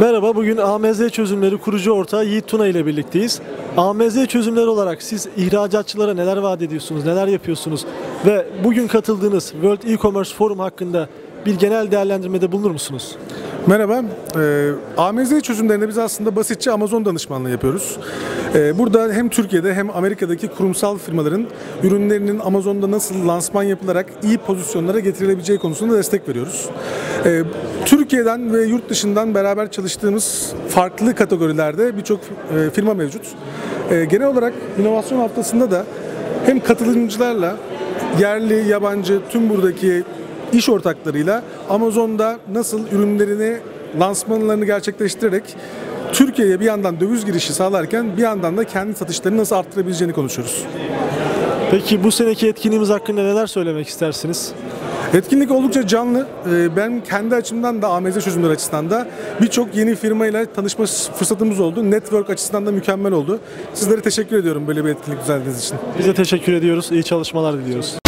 Merhaba, bugün AMZ Çözümleri kurucu ortağı Yiğit Tuna ile birlikteyiz. AMZ Çözümleri olarak siz ihracatçılara neler vaat ediyorsunuz, neler yapıyorsunuz ve bugün katıldığınız World E-Commerce Forum hakkında bir genel değerlendirmede bulunur musunuz? Merhaba. Ee, AMZ çözümlerinde biz aslında basitçe Amazon danışmanlığı yapıyoruz. Ee, burada hem Türkiye'de hem Amerika'daki kurumsal firmaların ürünlerinin Amazon'da nasıl lansman yapılarak iyi pozisyonlara getirilebileceği konusunda destek veriyoruz. Ee, Türkiye'den ve yurt dışından beraber çalıştığımız farklı kategorilerde birçok e, firma mevcut. Ee, genel olarak inovasyon haftasında da hem katılımcılarla yerli, yabancı tüm buradaki iş ortaklarıyla Amazon'da nasıl ürünlerini lansmanlarını gerçekleştirerek Türkiye'ye bir yandan döviz girişi sağlarken bir yandan da kendi satışlarını nasıl arttırabileceğini konuşuyoruz. Peki bu seneki etkinliğimiz hakkında neler söylemek istersiniz? Etkinlik oldukça canlı. Ee, Ben kendi açımdan da AMZ çözümleri açısından da birçok yeni firmayla tanışma fırsatımız oldu. Network açısından da mükemmel oldu. Sizlere teşekkür ediyorum böyle bir etkinlik düzenlediğiniz için. Bize teşekkür ediyoruz, iyi çalışmalar diliyoruz.